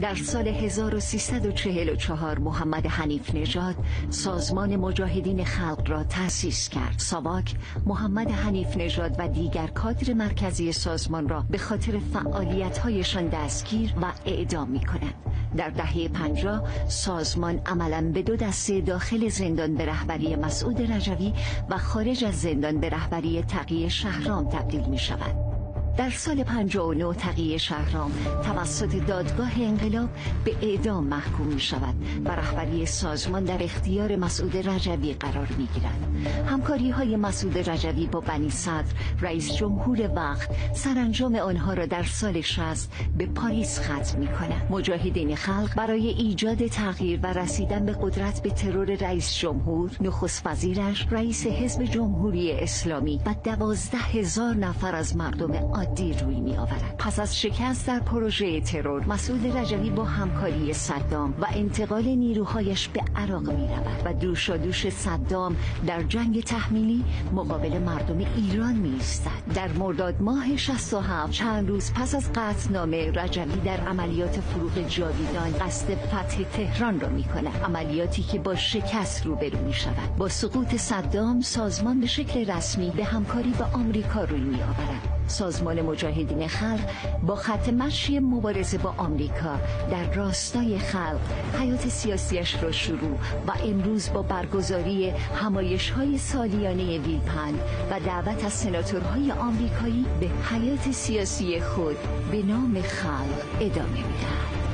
در سال 1344 محمد حنیف نژاد سازمان مجاهدین خلق را تأسیس کرد. ساواک محمد حنیف نژاد و دیگر کادر مرکزی سازمان را به خاطر فعالیت‌هایشان دستگیر و اعدام می کند. در دهه پنجاه سازمان عملا به دو دسته داخل زندان به رهبری مسعود رجوی و خارج از زندان به رهبری تقیه شهرام تبدیل می شود. در سال 59 تقیه شهرام توسط دادگاه انقلاب به اعدام محکوم می شود و رهبری سازمان در اختیار مسعود رجوی قرار می گیرد همکاری های مسعود رجوی با بنی صدر رئیس جمهور وقت سرانجام آنها را در سال 60 به پاریس ختم می کند مجاهدین خلق برای ایجاد تغییر و رسیدن به قدرت به ترور رئیس جمهور نخست وزیرش رئیس حزب جمهوری اسلامی و دوازده هزار نفر از مردم عادی روی می آورد پس از شکست در پروژه ترور مسعود رجوی با همکاری صدام و انتقال نیروهایش به عراق می رود و دوش دوش صدام در جنگ تحمیلی مقابل مردم ایران می ایستد در مرداد ماه 67 چند روز پس از قطعنامه رجوی در عملیات فروغ جاویدان قصد فتح تهران را می کند عملیاتی که با شکست روبرو می شود با سقوط صدام سازمان به شکل رسمی به همکاری با آمریکا روی می آورد سازمان مجاهدین خلق با خط مشی مبارزه با آمریکا در راستای خلق حیات سیاسیش را شروع و امروز با برگزاری همایش های سالیانه ویلپن و دعوت از سناتورهای آمریکایی به حیات سیاسی خود به نام خلق ادامه می‌دهد.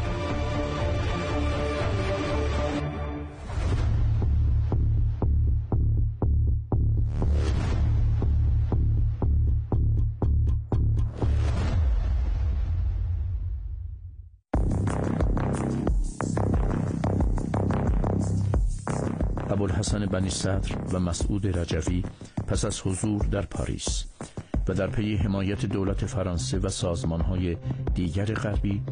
ابوالحسن بنی صدر و مسعود رجوی پس از حضور در پاریس و در پی حمایت دولت فرانسه و سازمانهای دیگر غربی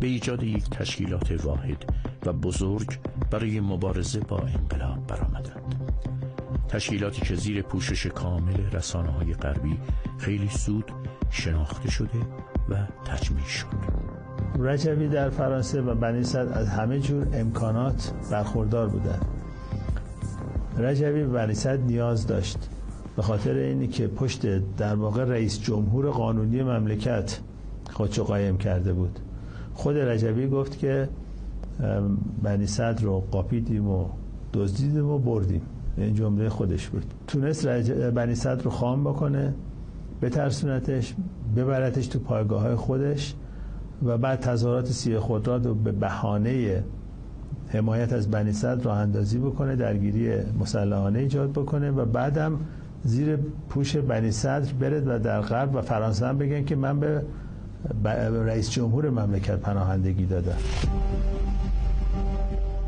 به ایجاد یک تشکیلات واحد و بزرگ برای مبارزه با انقلاب برآمدند. تشکیلاتی که زیر پوشش کامل رسانه های غربی خیلی سود شناخته شده و تجمیع شد. رجوی در فرانسه و بنی از همه جور امکانات برخوردار بودند رجبی به نیاز داشت. به خاطر اینی که پشت در واقع رئیس جمهور قانونی مملکت خودشو قایم کرده بود. خود رجبی گفت که بنی صدر رو قاپیدیم و دزدیدیم و بردیم. این جمله خودش بود. تونست بنی صدر رو خام بکنه بترسونتش ببرتش تو پایگاه های خودش و بعد تظاهرات سی خودراد رو به بهانه حمایت از بنی صدر راه اندازی بکنه درگیری مسلحانه ایجاد بکنه و بعدم زیر پوش بنی صدر برد و در غرب و فرانسه هم بگن که من به رئیس جمهور مملکت پناهندگی دادم.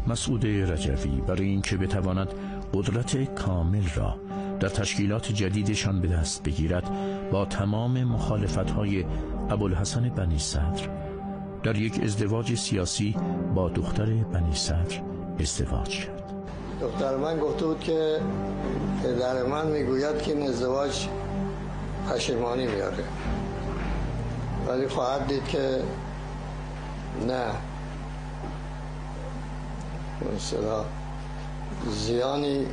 مسعود رجوی برای اینکه بتواند قدرت کامل را در تشکیلات جدیدشان به دست بگیرد با تمام مخالفت های ابوالحسن بنی صدر در یک ازدواج سیاسی با دختر بنی صدر ازدواج کرد. دختر من گفته بود که پدر من می‌گوید که این ازدواج پشیمانی میاره. ولی خواهد دید که نه. مثلا زیانی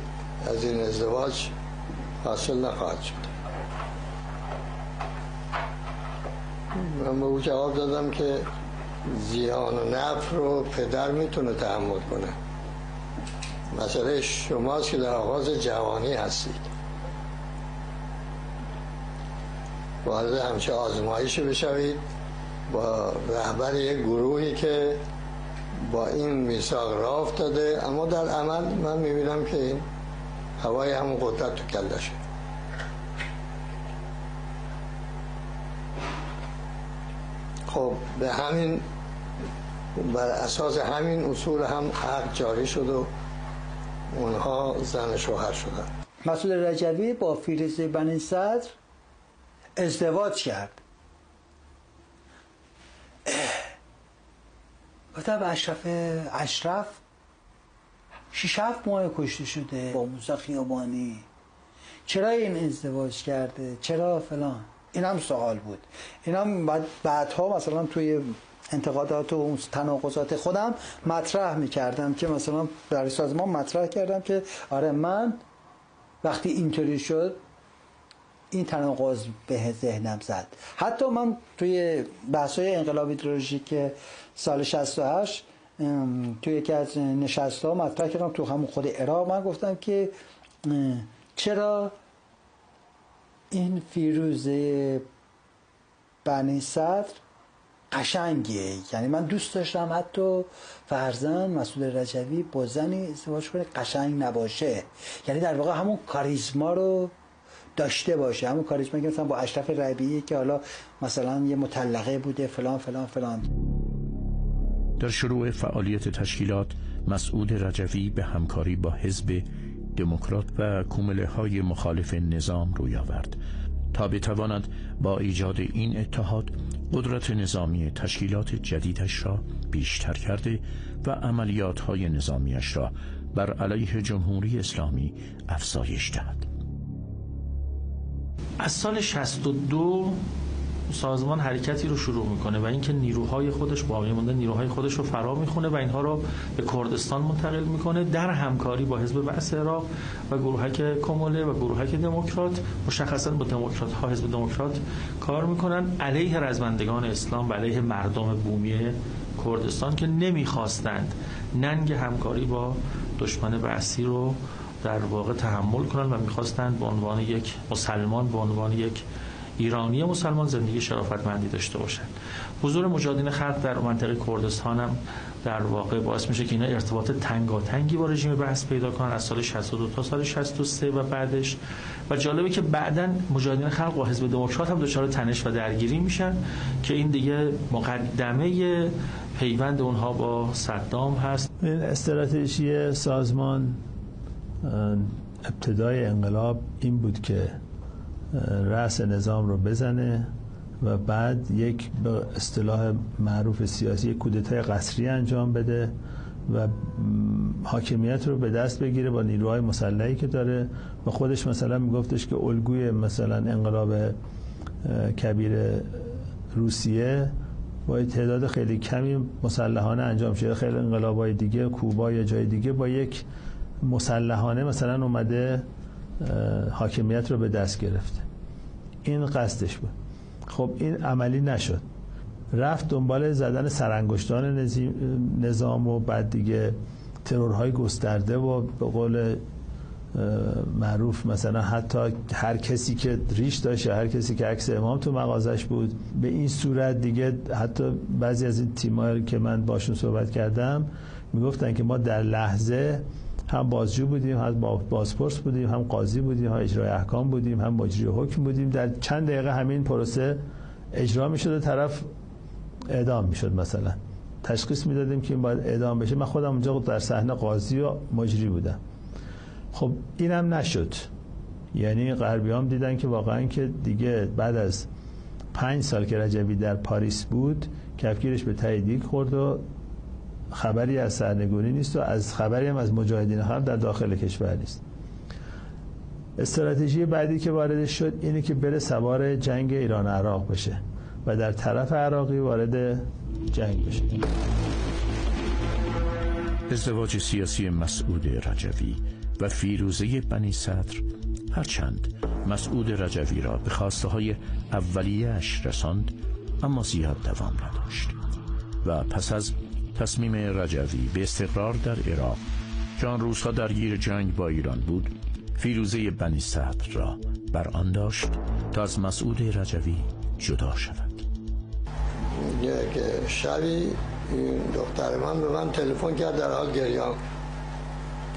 از این ازدواج حاصل نخواهد شد. من به او جواب دادم که زیان و نفر رو پدر می‌تونه تحمل کنه. مسئله شماست که در آغاز جوانی هستید. وارد همچه آزمایش بشوید با رهبر یک گروهی که با این میثاق را افتاده. اما در عمل من می‌بینم که این هوای همون قدرت تو کلشه خب به همین بر اساس همین اصول هم حق جاری شد و اونها زن شوهر شدن. مسعود رجوی با فیروزه بنی صدر ازدواج کرد. گفتم اشرف اشرف شیش هفت ماه کشته شده با موسا خیابانی. چرا این ازدواج کرده؟ چرا فلان؟ این هم سوال بود. این هم بعد بعدها مثلا توی انتقادات و تناقضات خودم مطرح می‌کردم که مثلا برای سازمان مطرح کردم که آره من وقتی اینطوری شد این تناقض به ذهنم زد. حتی من توی بحث های انقلاب که سال 68 توی یکی از نشست ها مطرح کردم تو همون خود عراق. من گفتم که چرا این فیروزه بنی صدر قشنگیه یعنی من دوست داشتم حتی فرزن مسئول رجوی با زنی ازدواج کنه قشنگ نباشه. یعنی در واقع همون کاریزما رو داشته باشه. همون کاریزما که مثلا با اشرف ربیعی که حالا مثلا یه مطلقه بوده فلان فلان فلان. در شروع فعالیت تشکیلات مسعود رجوی به همکاری با حزب دموکرات و کومله های مخالف نظام روی آورد. تا بتواند با ایجاد این اتحاد قدرت نظامی تشکیلات جدیدش را بیشتر کرده و عملیات های نظامیش را بر علیه جمهوری اسلامی افزایش دهد. از سال 62 سازمان حرکتی رو شروع می‌کنه و اینکه نیروهای خودش باقی مونده نیروهای خودش رو فرا می‌خونه و اینها رو به کردستان منتقل می‌کنه در همکاری با حزب بعث عراق و گروهک کموله و گروهک دموکرات. مشخصا با دموکرات ها حزب دموکرات کار می‌کنن علیه رزمندگان اسلام و علیه مردم بومی کردستان که نمی‌خواستند ننگ همکاری با دشمن بعثی رو در واقع تحمل کنند و می‌خواستند به عنوان یک مسلمان به عنوان یک ایرانی مسلمان زندگی شرافتمندی داشته باشند حضور مجاهدین خلق در منطقه کردستان هم در واقع باعث میشه که اینا ارتباط تنگاتنگی با رژیم بحث پیدا کنن از سال 62 تا سال 63 و بعدش. و جالبه که بعدا مجاهدین خلق و حزب دموکرات هم دچار تنش و درگیری میشن که این دیگه مقدمه پیوند اونها با صدام هست. این استراتژی سازمان ابتدای انقلاب این بود که رأس نظام رو بزنه و بعد یک به اصطلاح معروف سیاسی کودتای قصری انجام بده و حاکمیت رو به دست بگیره با نیروهای مسلحی که داره و خودش مثلا میگفتش که الگوی مثلا انقلاب کبیر روسیه با تعداد خیلی کمی مسلحانه انجام شده. خیلی انقلابای دیگه کوبا یا جای دیگه با یک مسلحانه مثلا اومده حاکمیت رو به دست گرفته. این قصدش بود. خب این عملی نشد. رفت دنبال زدن سرانگشتان نظام و بعد دیگه ترورهای گسترده و به قول معروف مثلا حتی هر کسی که ریش داشت هر کسی که عکس امام تو مغازش بود به این صورت دیگه حتی بعضی از این تیمایی که من باشون صحبت کردم می‌گفتن که ما در لحظه هم بازجو بودیم هم بازپرس بودیم هم قاضی بودیم هم اجرای احکام بودیم هم مجری حکم بودیم. در چند دقیقه همین پروسه اجرا می‌شد و طرف اعدام می‌شد مثلا. تشخیص می‌دادیم که این باید اعدام بشه. من خودم اونجا در صحنه قاضی و مجری بودم. خب اینم نشد. یعنی غربی دیدن که واقعا که دیگه بعد از پنج سال که رجبی در پاریس بود کفگیرش به تاییدی خورد و خبری از سرنگونی نیست و از خبری هم از مجاهدین خلق در داخل کشور نیست. استراتژی بعدی که وارد شد اینه که بره سوار جنگ ایران عراق بشه و در طرف عراقی وارد جنگ بشه. ازدواج سیاسی مسعود رجوی و فیروزه بنی صدر هرچند مسعود رجوی را به خواسته های اولیهش رساند اما زیاد دوام نداشت و پس از تصمیم رجوی به استقرار در عراق که آن روزها درگیر جنگ با ایران بود فیروزه بنی صدر را بر آن داشت تا از مسعود رجوی جدا شود. یک شبی دختر من به من تلفن کرد در حال گریان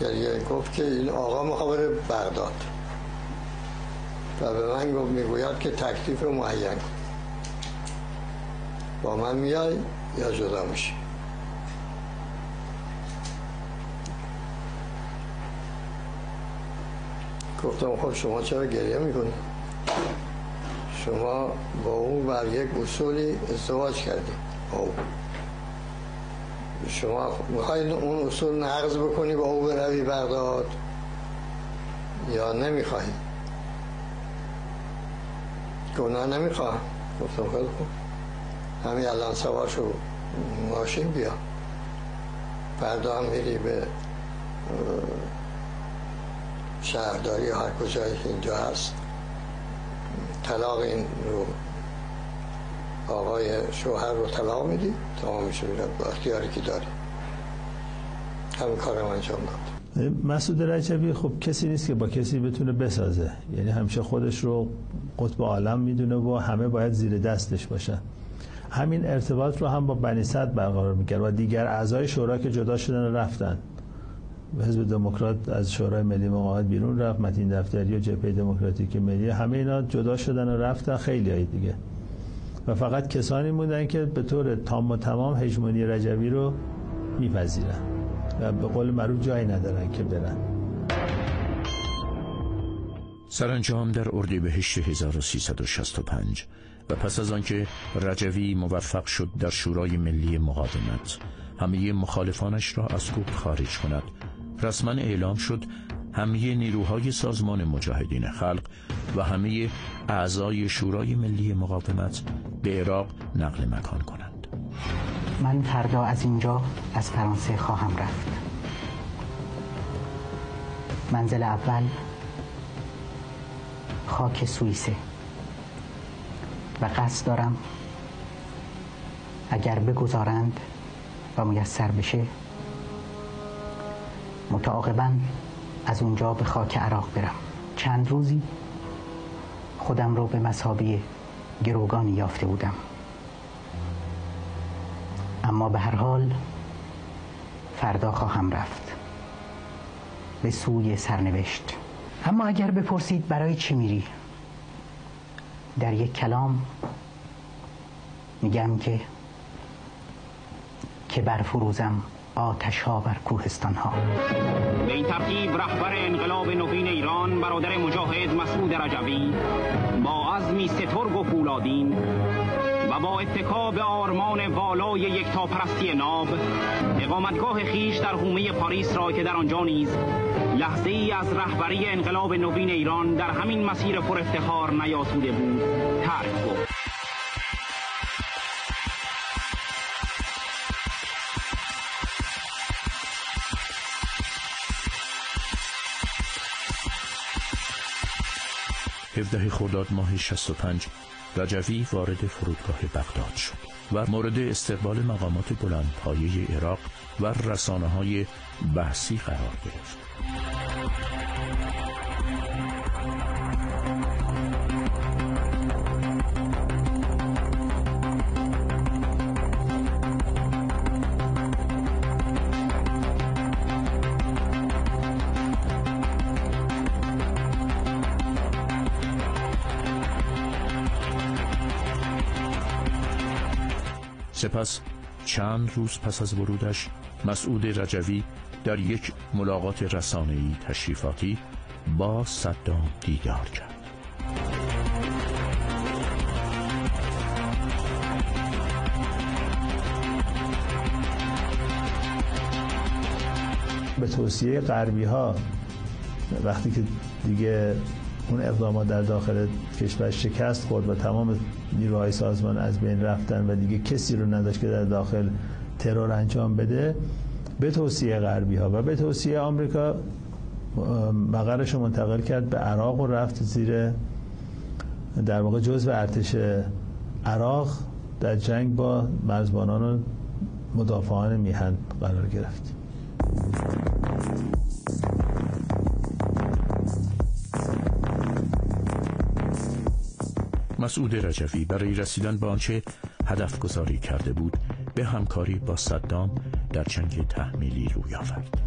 گریه گفت که این آقا مخابر بغداد. و به من گفت می‌گوید که تکلیف معین با من میای یا جدا میشی؟ گفتم خب شما چرا گریه می‌کنی؟ شما با او بر یک اصولی ازدواج کردید او شما می‌خواید اون اصول نقض بکنی با او بروی بغداد یا نمی‌خواهی گناه نمی‌خواه. گفتم خیلی خوب. همین الان سوار شو ماشین بیا. فردا هم میری به شهرداری هر کجایی که اینجا هست. طلاق این رو آقای شوهر رو طلاق میدی؟ تمام میشه با اختیاری که داری. همین کارم انجام داد. مسعود رجبی خب کسی نیست که با کسی بتونه بسازه. یعنی همیشه خودش رو قطب عالم می‌دونه و همه باید زیر دستش باشن. همین ارتباط رو هم با بنی صد برقرار می‌کرد و دیگر اعضای شورا که جدا شدن رفتن. حزب دموکرات از شورای ملی مقاومت بیرون رفت متین دفتری و جبهه دموکراتیک ملی همه اینا جدا شدن و رفتن خیلی های دیگه. و فقط کسانی موندن که به طور تام و تمام هژمونی رجوی رو میپذیرن و به قول معروف جایی ندارن که برن. سرانجام در اردیبهشت 1365 و پس از آنکه رجوی موفق شد در شورای ملی مقاومت همه مخالفانش را از کوپ خارج کند رسما اعلام شد همه نیروهای سازمان مجاهدین خلق و همه اعضای شورای ملی مقاومت به عراق نقل مکان کنند. من فردا از اینجا از فرانسه خواهم رفت. منزل اول خاک سوئیسه. و قصد دارم اگر بگذارند و میسر بشه متعاقبا از اونجا به خاک عراق برم. چند روزی خودم رو به مسابی گروگانی یافته بودم. اما به هر حال فردا خواهم رفت. به سوی سرنوشت. اما اگر بپرسید برای چی میری؟ در یک کلام میگم که که برفروزم. آتشا بر کوهستان ها. به این ترتیب رهبر انقلاب نوین ایران برادر مجاهد مسعود رجوی با عزمی سترگ و فولادین و با اتکا به آرمان والای یکتاپرستی ناب اقامتگاه خیش در حومه پاریس را که در آنجا نیز لحظه ای از رهبری انقلاب نوین ایران در همین مسیر پر افتخار نیاسوده بود ترک گفت 17 خرداد ماه 65 رجوی وارد فرودگاه بغداد شد و مورد استقبال مقامات بلندپایه عراق و رسانه های بحثی قرار گرفت. سپس چند روز پس از ورودش مسعود رجوی در یک ملاقات رسانه‌ای تشریفاتی با صدام دیدار کرد. به توصیه غربی ها وقتی که دیگه اون اقدامات در داخل کشور شکست خورد و تمام نیروهای سازمان از بین رفتن و دیگه کسی رو نداشت که در داخل ترور انجام بده به توصیه غربی ها و به توصیه آمریکا مقرش رو منتقل کرد به عراق و رفت زیر در واقع جزء ارتش عراق در جنگ با مرزبانان و مدافعان میهن قرار گرفت. مسعود رجوی برای رسیدن به آنچه هدف گذاری کرده بود به همکاری با صدام در جنگ تحمیلی روی آورد.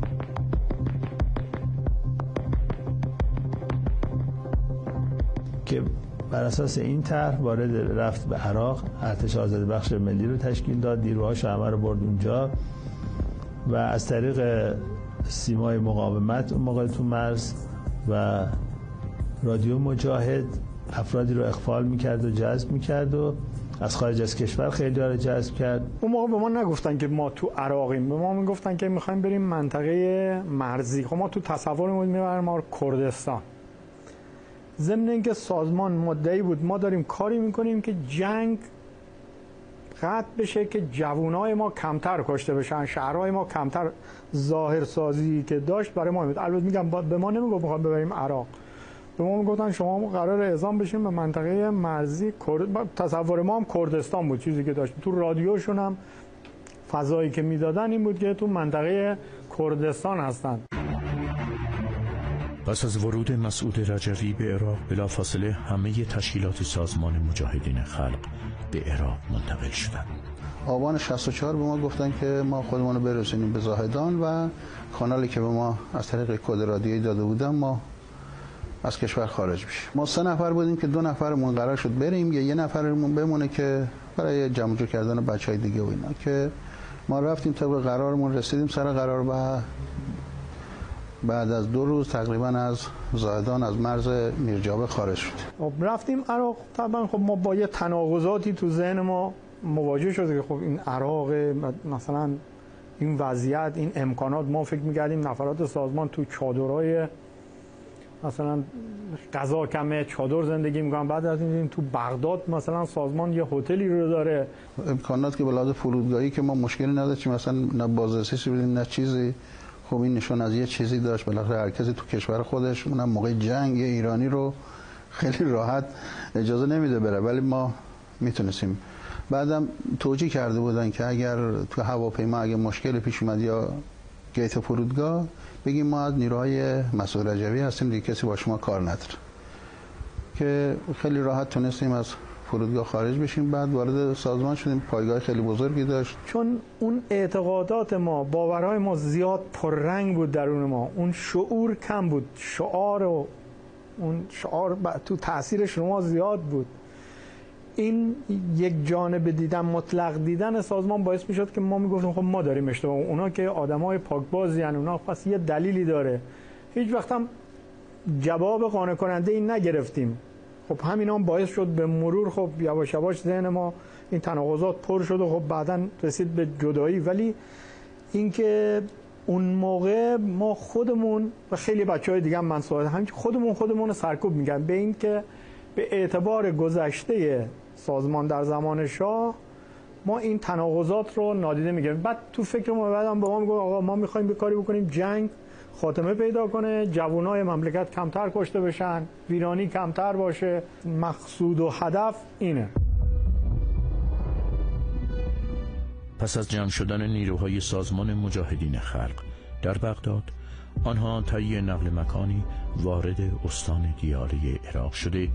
که بر اساس این طرح وارد رفت به عراق ارتش آزاد بخش ملی رو تشکیل داد نیروهاش همه رو برد اونجا و از طریق سیمای مقاومت اون موقع تو مرز و رادیو مجاهد افرادی رو اخفال می‌کرد و جذب می‌کرد و از خارج از کشور خیلی رو جذب کرد. اون موقع به ما نگفتن که ما تو عراقیم. به ما می‌گفتن که می‌خوایم بریم منطقه مرزی. خب ما تو تصورمون می‌بریم ما کردستان. ضمن اینکه سازمان مدعی بود ما داریم کاری می‌کنیم که جنگ قطع بشه که جوانای ما کمتر کشته بشن شهرهای ما کمتر ظاهر سازی که داشت برای ما البته میگم به ما نمی‌گفت می‌خوام ببریم عراق. به ما می‌گفتن شما قرار اعزام بشیم به منطقه مرزی تصور ما هم کردستان بود چیزی که داشت تو رادیوشون هم فضایی که می‌دادن این بود که تو منطقه کردستان هستن پس از ورود مسعود رجوی به عراق بلافاصله همه تشکیلات سازمان مجاهدین خلق به عراق منتقل شدند. آبان 64 به ما گفتن که ما خودمون رو برسونیم به زاهدان و کانالی که به ما از طریق کد رادیویی داده بودن ما از کشور خارج بشیم ما سه نفر بودیم که دو نفرمون قرار شد بریم. یا یه نفرمون بمونه که برای جمع کردن بچهای دیگه و اینا. که ما رفتیم طبق قرارمون رسیدیم سر قرار و بعد از دو روز تقریبا از زاهدان از مرز میرجابه خارج شد. خب رفتیم عراق. طبعا خب ما با یه تناقضاتی تو ذهن ما مواجه شده که خب این عراق مثلا این وضعیت این امکانات ما فکر می‌کردیم نفرات سازمان تو چادرهای مثلا غذا کمه چادر زندگی می‌کنن بعد از این تو بغداد مثلا سازمان یه هتلی رو داره. امکانات که بلاد فرودگاهی که ما مشکلی نداشتیم مثلا نه بازرسی بدیم نه چیزی. خب این نشون از یه چیزی داشت. بالاخره هر کسی تو کشور خودش اونم موقع جنگ ایرانی رو خیلی راحت اجازه نمیده بره. ولی ما می‌تونستیم. بعدم توجیه کرده بودن که اگر تو هواپیما اگه مشکل پیش اومد یا گیت فرودگاه بگیم ما از نیروهای مسئول رجوی هستیم دیگه کسی با شما کار نداره. که خیلی راحت تونستیم از فرودگاه خارج بشیم بعد وارد سازمان شدیم پایگاه خیلی بزرگی داشت. چون اون اعتقادات ما باورهای ما زیاد پررنگ بود درون ما. اون شعور کم بود. شعار و اون شعار تو تاثیر شما زیاد بود. این یک جانب دیدن مطلق دیدن سازمان باعث می شد که ما می‌گفتیم خب ما داریم اشتباه. اونا که آدمای پاکبازی ان اونا پس یه دلیلی داره. هیچ وقت هم جواب قانع کننده این نگرفتیم. خب همین هم باعث شد به مرور خب یواش یواش ذهن ما این تناقضات پر شد و خب بعدا رسید به جدایی. ولی اینکه اون موقع ما خودمون و خیلی بچه های دیگه هم من هم خودمون خودمون رو سرکوب میگن به این که به اعتبار گذشته سازمان در زمان شاه ما این تناقضات رو نادیده می‌گیریم. بعد تو فکر ما بعدم به ما میگه آقا ما می‌خوایم به کاری بکنیم جنگ خاتمه پیدا کنه جوانای مملکت کمتر کشته بشن ویرانی کمتر باشه. مقصود و هدف اینه. پس از جمع شدن نیروهای سازمان مجاهدین خلق در بغداد آنها طی نقل مکانی وارد استان دیاری عراق شده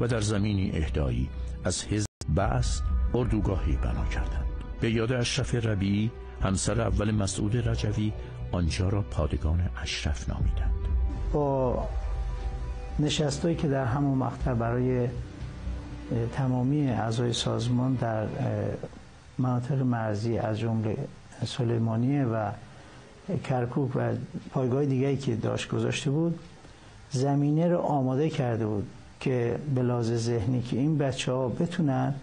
و در زمینی اهدایی از حزب بعث اردوگاهی بنا کردند. به یاد اشرف ربیعی همسر اول مسعود رجوی آنجا را پادگان اشرف نامیدند. با نشستایی که در همون مقطع برای تمامی اعضای سازمان در مناطق مرزی از جمله سلیمانیه و کرکوک و پایگاه دیگری که داشت گذاشته بود زمینه رو آماده کرده بود که به ذهنی که این بچه ها بتونن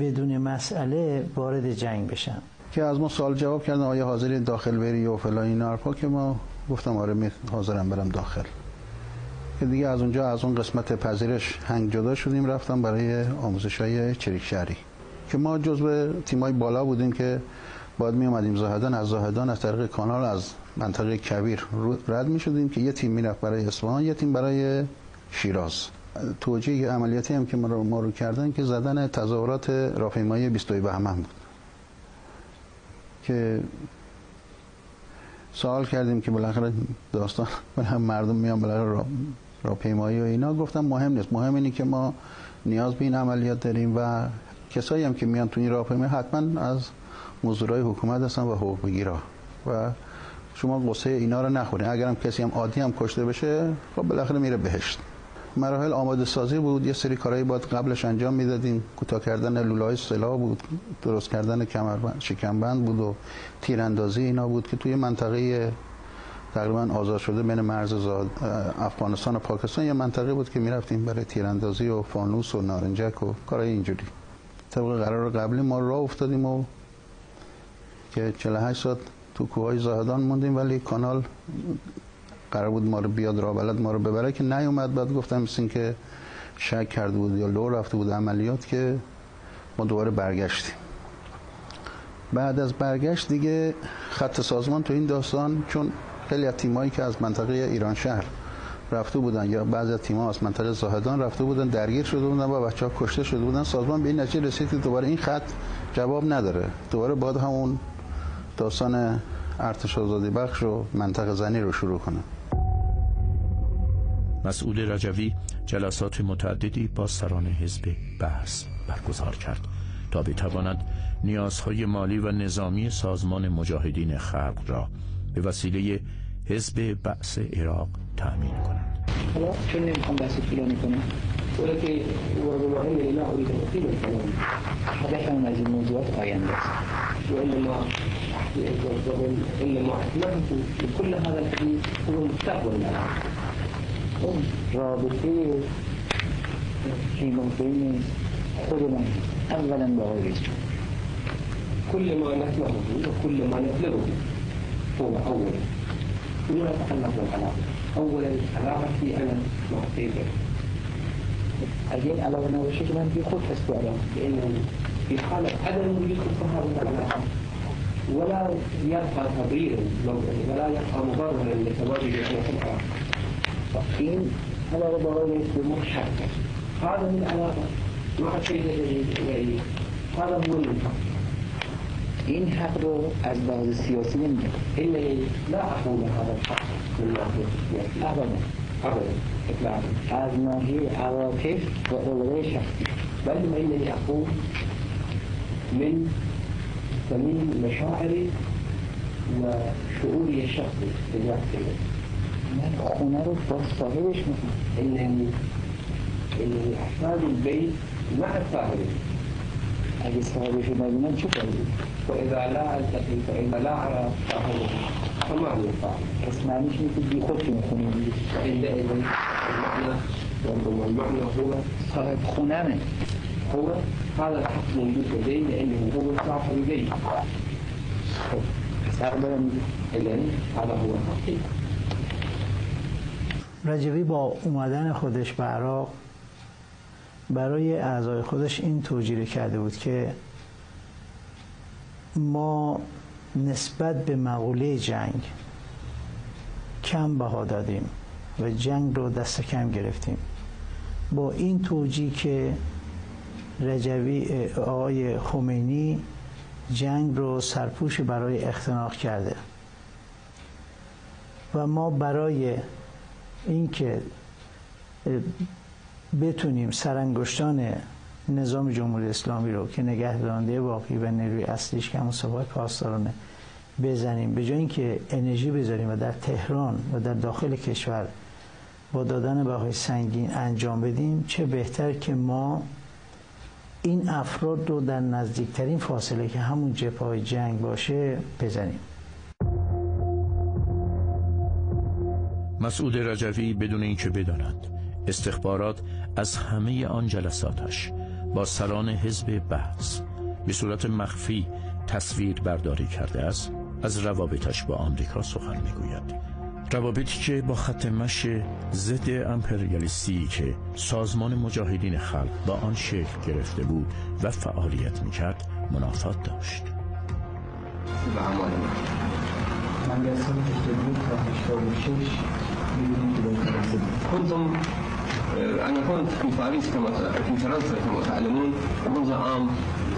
بدون مسئله وارد جنگ بشن. که از ما سوال جواب کردن آیا حاضری داخل بری و فلان این حرفا؟ که ما گفتم آره می حاضرم برم داخل. که دیگه از اونجا از اون قسمت پذیرش هنگ جدا شدیم رفتم برای آموزش های چریک شهری. که ما جزو تیمای بالا بودیم که باید می اومدیم زاهدان. از زاهدان از طریق کانال از منطقه کبیر رد می شدیم که یه تیم می‌رفت برای اصفهان یه تیم برای شیراز. توجیه عملیاتی هم که ما رو, ما رو کردن که زدن تظاهرات راهپیمایی 22 بهمن بود. که سوال کردیم که بالاخره داستان هم مردم میان بالاخره راهپیمایی و اینا. گفتم مهم نیست. مهم اینه که ما نیاز به این عملیات داریم و کسایی هم که میان تو این راهپیمایی حتما از مزدورای حکومت هستن و حقوق بگیرا و شما قصه اینا رو نخورین. اگرم کسی هم عادی هم کشته بشه خب بالاخره میره بهشت. مراحل آماده سازی بود. یه سری کارهایی باید قبلش انجام می‌دادیم. کوتاه کردن لولای سلاح بود. درست کردن کمربند شکمبند بود و تیراندازی اینا بود که توی منطقه تقریبا آزاد شده بین مرز افغانستان و پاکستان یه منطقه بود که می‌رفتیم برای تیراندازی و فانوس و نارنجک و کارهای اینجوری. طبق قرار قبلی ما راه افتادیم و که 48 ساعت تو کوههای زاهدان موندیم ولی کانال قرار بود ما رو بیاد را بلد ما رو ببره که نیومد. بعد گفتم مثل که شک کرده بود یا لو رفته بود عملیات که ما دوباره برگشتیم. بعد از برگشت دیگه خط سازمان تو این داستان چون خیلی از تیمایی که از منطقه ایران شهر رفته بودن یا بعضی از تیم‌ها از منطقه زاهدان رفته بودن درگیر شده بودن و بچه ها کشته شده بودن سازمان به این نتیجه رسید که دوباره این خط جواب نداره. دوباره باید همون داستان ارتش آزادی بخش و منطقه زنی رو شروع کنه. مسعود رجوی جلسات متعددی با سران حزب بحث برگزار کرد تا بتواند نیازهای مالی و نظامی سازمان مجاهدین خلق را به وسیله حزب بعث عراق تأمین کند. حالا چون نمی‌خوام بحث طولانی کنم ولكن وبما لا اريد ان اطيل الكلام هدفنا از این موضوعات آینده است. وانما انما اهدافه لكل هذا الحديث هو مستقبل العراق هم رابطين في موطنهم خدما أولا بغير كل ما نسمعه وكل ما نتلبه هو أولا. دون تقلب العلاقة أولا العلاقة في أنا مع سيدنا أجل على ونوشك من في خط أسبوعنا لأنه في حالة عدم وجود هذه العلاقة ولا يبقى تبريرا ولا يبقى مبررا لتواجد الحلقة العلاقة فإن علاقة ضرورية بمشاركة هذا من العلاقة مع سيد الذي هذا هو المنطق این حق رو از لحاظ سیاسی نمیگم اینه لا أقول هذا الحق. من سیاسی ابدا. ابدا. اطلاقا. از ناحیه عواطف و اراده شخصی بل ما انني أقول من ضمن مشاعري وشعوري الشخصي تجاه من من خونه رو با صاحبش میکنه این صاحب البيت مع صاحبه اگه صاحبش رو نبینن چه کاری فاذا لا فإذا لا على صاحبه فما هو صاحب پس معنیش اینه که بیخود تو خونه میری المعنى هو صاحب خونة نه هو هذا الحق موجود لدي لأنه هو صاحب البيت. صاحب البيت. هذا هو الحقيقة رجبی با اومدن خودش به عراق برای اعضای خودش این توجیه کرده بود که ما نسبت به مقوله جنگ کم بها دادیم و جنگ رو دست کم گرفتیم. با این توجیه که رجوی آقای خمینی جنگ رو سرپوش برای اختناق کرده و ما برای اینکه بتونیم سرانگشتان نظام جمهوری اسلامی رو که نگهدارنده واقعی و نیروی اصلیش که همون سپاه پاسدارانه بزنیم به جای اینکه انرژی بذاریم و در تهران و در داخل کشور با دادن بهای سنگین انجام بدیم چه بهتر که ما این افراد رو در نزدیکترین فاصله که همون جبهه جنگ باشه بزنیم. مسعود رجوی بدون اینکه بداند. استخبارات از همه آن جلساتش با سران حزب بحث به صورت مخفی تصویر برداری کرده است از روابطش با آمریکا سخن می‌گوید. روابطی که با خط مش ضد امپریالیستی که سازمان مجاهدین خلق با آن شکل گرفته بود و فعالیت می‌کرد منافات داشت. من در سال 82 تا 86 كنتم أنا كنت في باريس كما في فرنسا كما تعلمون منذ عام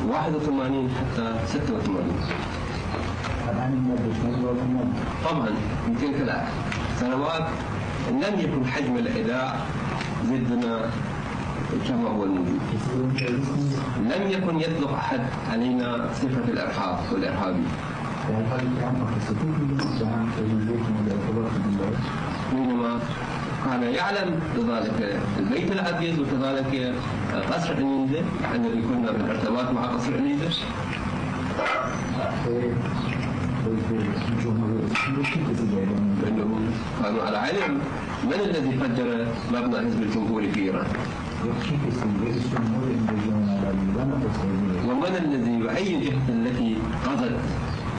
81 حتى 86 طبعا من تلك السنوات لم يكن حجم الإداء ضدنا كما هو الموجود لم يكن يطلق أحد علينا صفة الإرهاب والإرهابي كان يعلم بذلك البيت العزيز وكذلك قصر عنيزة الذي كنا بالارتباط مع قصر عنيزة بأنهم كانوا على علم من الذي فجر مبنى حزب الجمهوري في إيران؟ ومن الذي يعين جهة التي قضت؟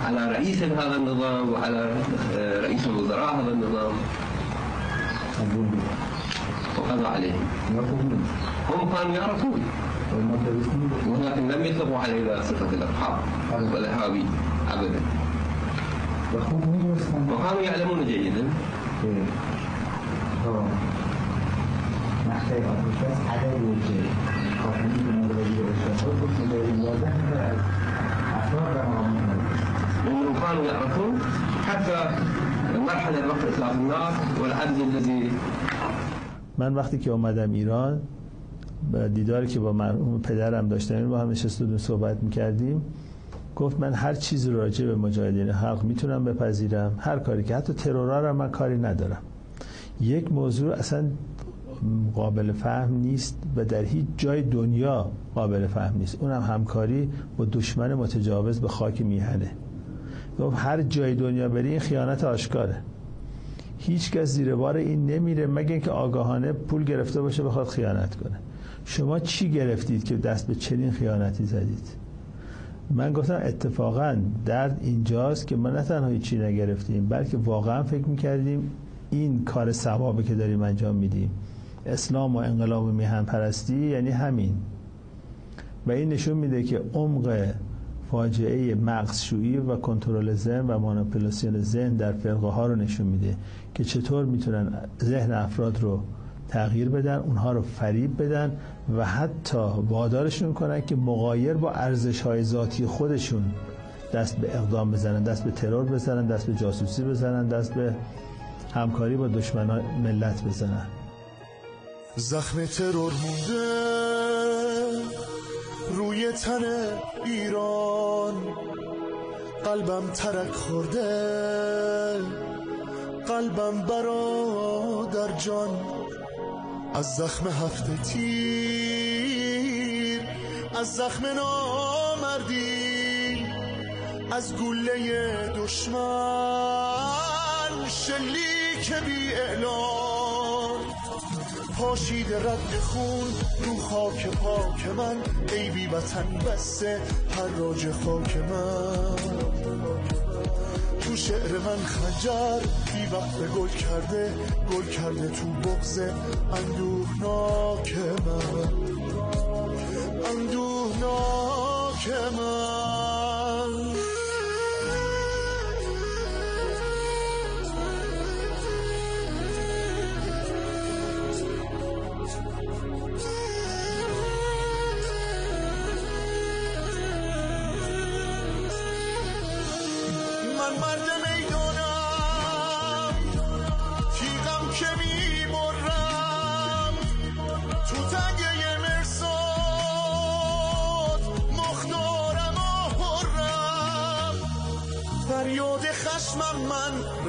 على رئيس هذا النظام وعلى رئيس الوزراء هذا النظام. وقضى عليهم. هم كانوا يعرفون. ولكن لم يطلقوا عليه صفة الإرهاب والإرهابي أبدا. وكانوا يعلمون جيدا. لأنهم كانوا يعرفون حتى مرحلة وقت إطلاق النار والعدل الذي من وقتی که اومدم ایران و دیداری که با مرحوم پدرم داشتم با هم بودیم صحبت می‌کردیم. گفت من هر چیزی راجع به مجاهدین حق می‌تونم بپذیرم. هر کاری که حتی ترورا رو من کاری ندارم. یک موضوع اصلا قابل فهم نیست و در هیچ جای دنیا قابل فهم نیست. اونم همکاری با دشمن متجاوز به خاک میهنه. هر جای دنیا بری این خیانت آشکاره. هیچ کس زیر بار این نمیره مگه اینکه آگاهانه پول گرفته باشه بخواد خیانت کنه. شما چی گرفتید که دست به چنین خیانتی زدید؟ من گفتم اتفاقا درد اینجاست که ما نه تنها چی نگرفتیم بلکه واقعا فکر می‌کردیم این کار ثوابه که داریم انجام میدیم. اسلام و انقلاب و میهن پرستی یعنی همین. و این نشون میده که عمق فاجعه مغزشویی و کنترل ذهن و مانیپولاسیون ذهن در فرقه ها رو نشون میده که چطور می‌تونن ذهن افراد رو تغییر بدن اونها رو فریب بدن و حتی وادارشون کنن که مقایر با ارزش های ذاتی خودشون دست به اقدام بزنن دست به ترور بزنن دست به جاسوسی بزنن دست به همکاری با دشمنان ملت بزنن. زخم ترور مونده. روی تن ایران. قلبم ترک خورده. قلبم برادر جان. از زخم هفته تیر از زخم نامردی از گله دشمن شلیک بی اعلان پاشید رد خون رو خاک پاک من. ای بی وطن بسته هر راج خاک من. تو شعر من خجر بی وقت گل کرده گل کرده تو بغز اندوهناک من. اندوهناک من.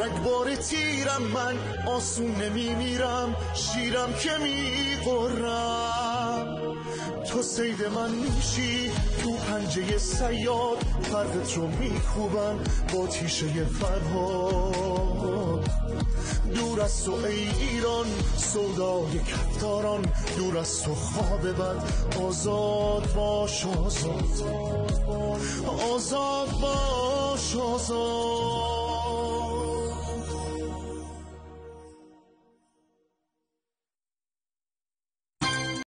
رگبار تیرم من آسون نمیمیرم شیرم که میقرم تو سید من میشی تو پنجه سیاد فرقت رو میکوبن با تیشه فرهاد. دور از تو ای ایران سودای کفتاران دور از تو خواب بد آزاد باش آزاد آزاد باش آزاد.